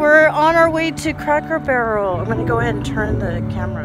We're on our way to Cracker Barrel. I'm gonna go ahead and turn the camera.